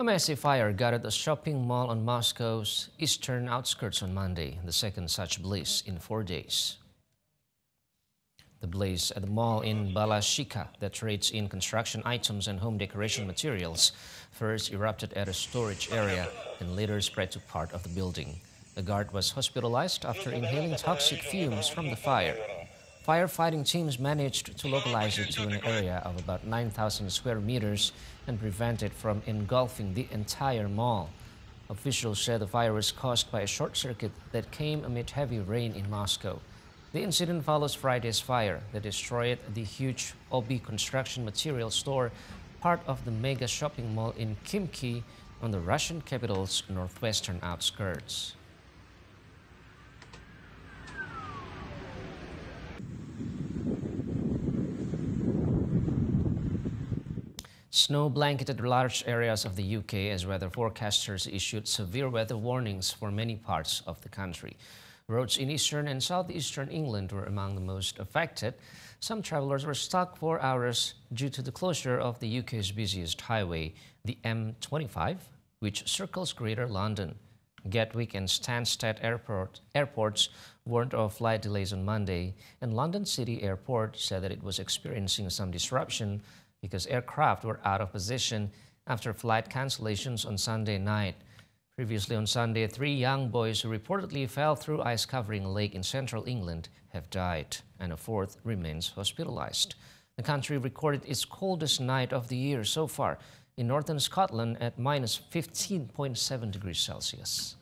A massive fire gutted a shopping mall on Moscow's eastern outskirts on Monday, the second such blaze in four days. The blaze at the mall in Balashikha that trades in construction items and home decoration materials first erupted at a storage area and later spread to part of the building. The guard was hospitalized after inhaling toxic fumes from the fire. Firefighting teams managed to localize it to an area of about 9,000 square meters and prevent it from engulfing the entire mall. Officials said the fire was caused by a short circuit that came amid heavy rain in Moscow. The incident follows Friday's fire that destroyed the huge Obi construction material store, part of the mega shopping mall in Khimki on the Russian capital's northwestern outskirts. Snow blanketed large areas of the UK as weather forecasters issued severe weather warnings for many parts of the country. Roads in eastern and southeastern England were among the most affected. Some travelers were stuck for hours due to the closure of the UK's busiest highway, the M25, which circles Greater London. Gatwick and Stansted Airport, airports warned of flight delays on Monday, and London City Airport said that it was experiencing some disruption because aircraft were out of position after flight cancellations on Sunday night. Previously on Sunday, three young boys who reportedly fell through ice covering a lake in central England have died, and a fourth remains hospitalized. The country recorded its coldest night of the year so far in northern Scotland at minus 15.7 degrees Celsius.